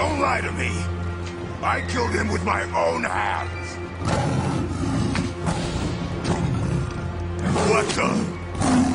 Don't lie to me! I killed him with my own hands! What the...